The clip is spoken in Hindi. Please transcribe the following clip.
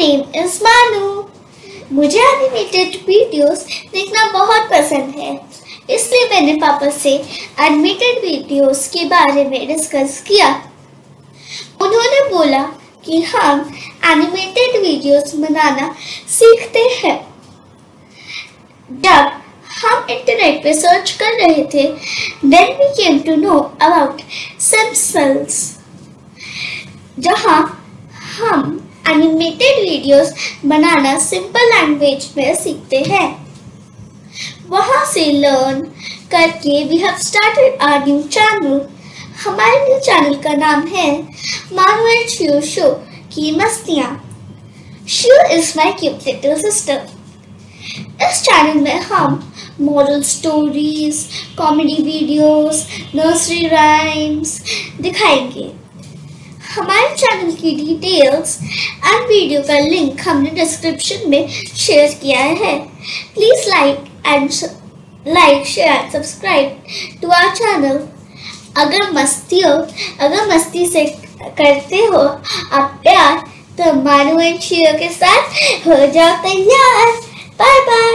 नेम इज़ मानू मुझे एनिमेटेड वीडियोस देखना बहुत पसंद है। इसलिए मैंने पापा से एनिमेटेड वीडियोस के बारे में डिस्कस किया। उन्होंने बोला कि हम एनिमेटेड वीडियोस बनाना सीखते हैं। जब हम इंटरनेट पे सर्च कर रहे थे then we came to know about simples जहाँ हम एनिमेटेड वीडियोस बनाना सिंपल लैंग्वेज में सीखते हैं। वहाँ से लर्न करके we have started our new channel हमारे न्यू चैनल का नाम है मानू शिव शो की मस्तियाँ। Shiv is my cute little sister इस चैनल में हम moral stories comedy videos nursery rhymes दिखाएँगे। चैनल की डिटेल्स एंड वीडियो का लिंक हमने डिस्क्रिप्शन में शेयर किया है। Please like and like share subscribe to our channel अगर मस्ती हो, अगर मस्ती से करते हो, आप प्यार तो मानू एंड के साथ हो जाओ तैयार। Bye bye